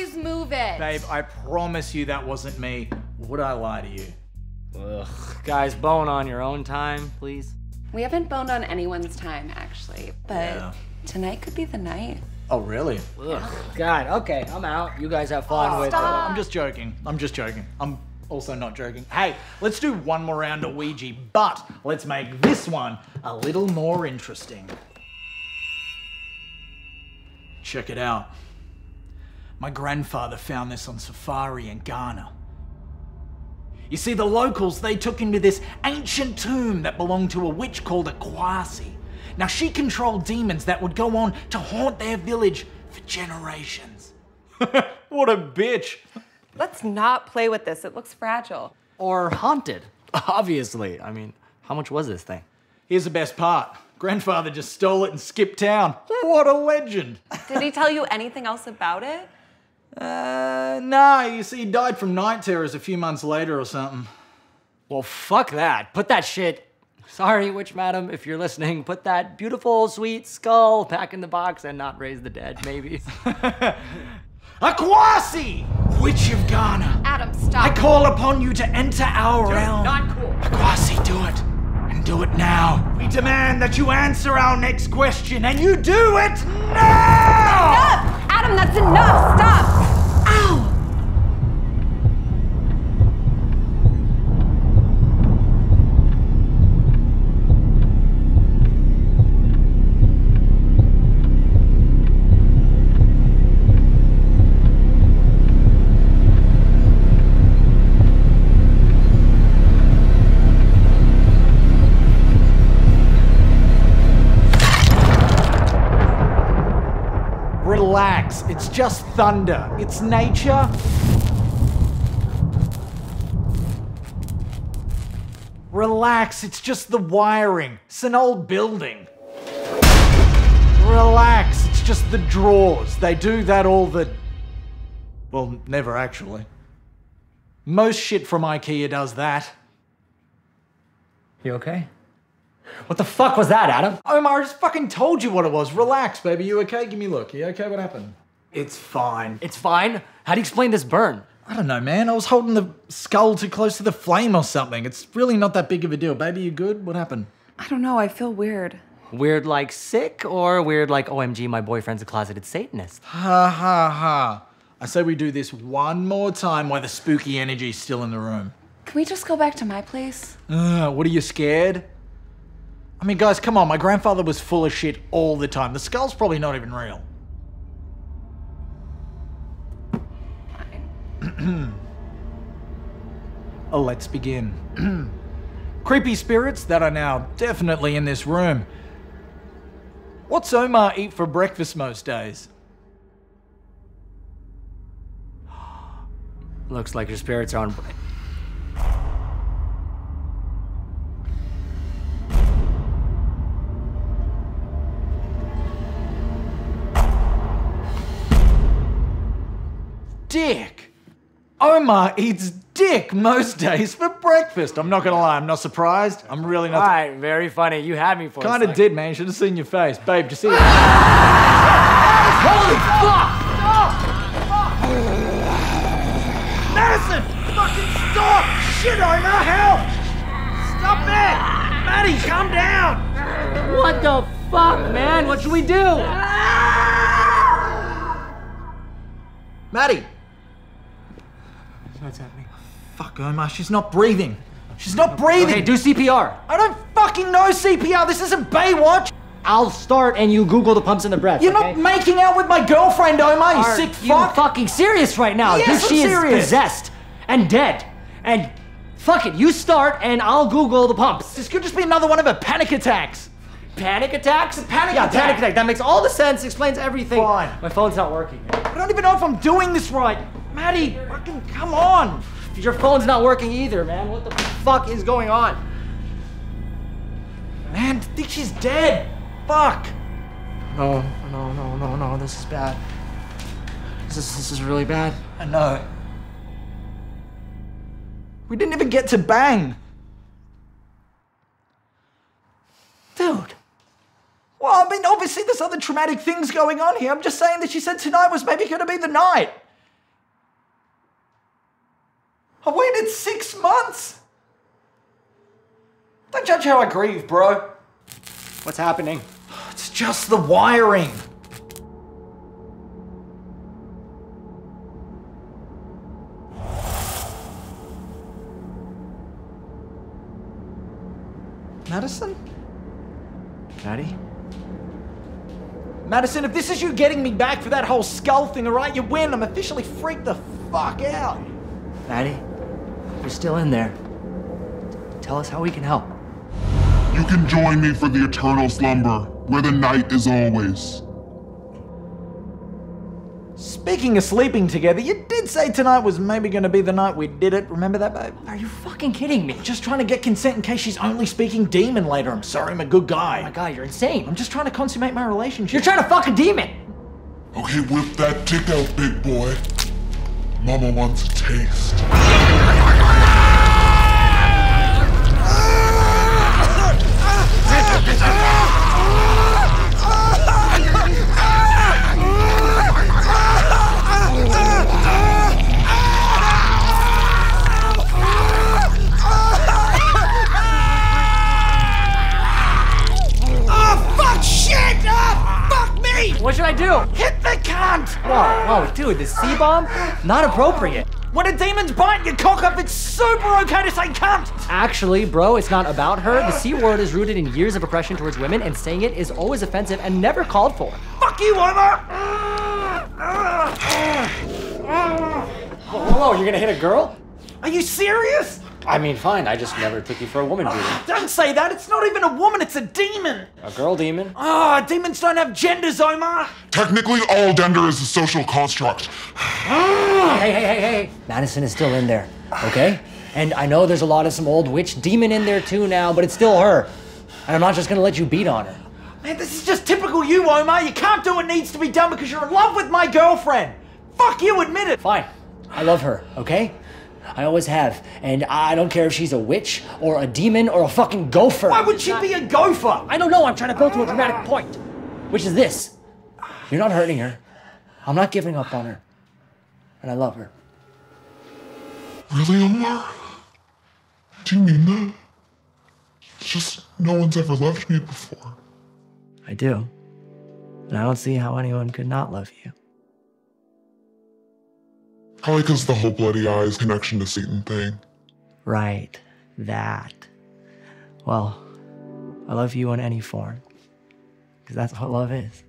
always move it. Babe, I promise you that wasn't me. Would I lie to you? Ugh. Guys, bone on your own time, please. We haven't boned on anyone's time, actually, but Yeah. tonight could be the night. Oh, really? Ugh. God, okay, I'm out. You guys have fun oh, with it. I'm just joking. I'm just joking. I'm also not joking. Hey, let's do one more round of Ouija, but let's make this one a little more interesting. Check it out. My grandfather found this on safari in Ghana. You see, the locals, they took him to this ancient tomb that belonged to a witch called Akwasi. Now, she controlled demons that would go on to haunt their village for generations. what a bitch. Let's not play with this. It looks fragile. Or haunted, obviously. I mean, how much was this thing? Here's the best part. Grandfather just stole it and skipped town. What a legend. Did he tell you anything else about it? Uh, nah, you see, he died from night terrors a few months later or something. Well, fuck that. Put that shit. Sorry, witch madam, if you're listening, put that beautiful, sweet skull back in the box and not raise the dead, maybe. Akwasi! Witch of Ghana. Adam, stop. I call upon you to enter our realm. not cool. Akwasi, do it. And do it now. We demand that you answer our next question, and you do it now! Enough! That's enough! Stop! Relax, it's just thunder. It's nature. Relax, it's just the wiring. It's an old building. Relax, it's just the drawers. They do that all the. Well, never actually. Most shit from IKEA does that. You okay? What the fuck was that, Adam? Omar, I just fucking told you what it was. Relax, baby. You okay? Give me a look. You okay? What happened? It's fine. It's fine. How do you explain this burn? I don't know, man. I was holding the skull too close to the flame or something. It's really not that big of a deal. Baby, you good? What happened? I don't know. I feel weird. Weird like sick, or weird like OMG, my boyfriend's a closeted Satanist? Ha ha ha. I say we do this one more time while the spooky energy's still in the room. Can we just go back to my place? Ugh, what are you scared? I mean, guys, come on. My grandfather was full of shit all the time. The skull's probably not even real. oh, let's begin. Creepy spirits that are now definitely in this room. What's Omar eat for breakfast most days? Looks like your spirits are on. Dick. Omar eats dick most days for breakfast. I'm not gonna lie, I'm not surprised. I'm really not. All right, very funny. You had me for Kind of did, man. Should have seen your face, babe. Just see it. Holy fuck! Madison, fucking stop! Shit, Omar, help! Stop it! Maddie, calm down. What the fuck, man? What should we do? Maddie. What's happening? Fuck, Omar. She's not breathing. She's not breathing. Okay, do CPR. I don't fucking know CPR. This isn't Baywatch. I'll start and you Google the pumps in the breath. You're okay? not making out with my girlfriend, Omar. You Are sick you fuck. fucking serious right now? Yes, This I'm she serious. is possessed and dead. And fuck it, you start and I'll Google the pumps. This could just be another one of her panic attacks. Panic attacks? panic yeah, attack. panic attack. That makes all the sense. Explains everything. Fine. My phone's not working. I don't even know if I'm doing this right. Maddie, fucking come on. Your phone's not working either, man. What the fuck is going on? Man, I think she's dead. Fuck. No, no, no, no, no. This is bad. This is this is really bad. I know. We didn't even get to bang. Dude. Well, I mean, obviously there's other traumatic things going on here. I'm just saying that she said tonight was maybe gonna be the night. Judge how I grieve, bro. What's happening? It's just the wiring. Madison? Maddie? Madison, if this is you getting me back for that whole skull thing, alright, you win. I'm officially freaked the fuck out. Maddie? You're still in there. Tell us how we can help. You can join me for the eternal slumber, where the night is always. Speaking of sleeping together, you did say tonight was maybe gonna be the night we did it. Remember that, babe? Are you fucking kidding me? Just trying to get consent in case she's only speaking demon later. I'm sorry, I'm a good guy. Oh my god, you're insane. I'm just trying to consummate my relationship. You're trying to fuck a demon! Okay, whip that dick out, big boy. Mama wants a taste. Whoa, whoa, dude, the C bomb? Not appropriate. When a demon's biting your cock up, it's super okay to say cunt! Actually, bro, it's not about her. The C word is rooted in years of oppression towards women, and saying it is always offensive and never called for. Fuck you, Omar! Whoa, whoa, you're gonna hit a girl? Are you serious? I mean, fine, I just never took you for a woman beater. Don't say that, it's not even a woman, it's a demon! A girl demon? Ah, demons don't have genders, Omar! Technically, all gender is a social construct. Hey, hey, hey, hey. Madison is still in there, okay? And I know there's a lot of some old witch demon in there too now, but it's still her. And I'm not just gonna let you beat on her. Man, this is just typical you, Omar. You can't do what needs to be done because you're in love with my girlfriend. Fuck you, admit it. Fine. I love her, okay? I always have. And I don't care if she's a witch or a demon or a fucking gopher. Why would she be a gopher? I don't know. I'm trying to build to a dramatic point, which is this you're not hurting her. I'm not giving up on her. And I love her. Really, Omar? Do you mean that? It's just no one's ever loved me before. I do. And I don't see how anyone could not love you. Probably because the whole bloody eyes connection to Satan thing. Right. That. Well, I love you in any form. Because that's what love is.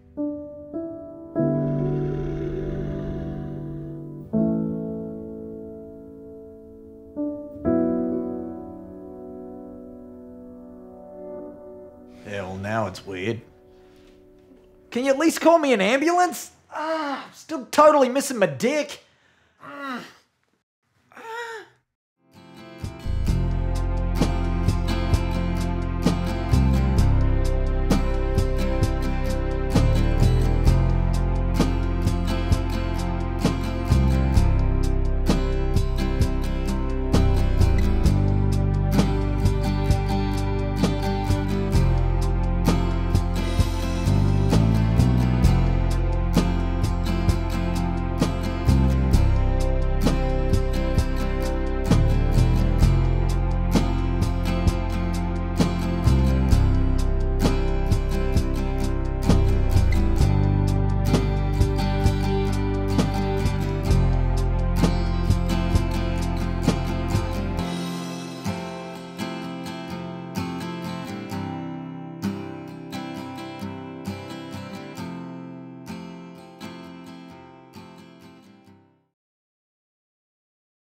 Hell, now it's weird. Can you at least call me an ambulance? Ah, I'm still totally missing my dick.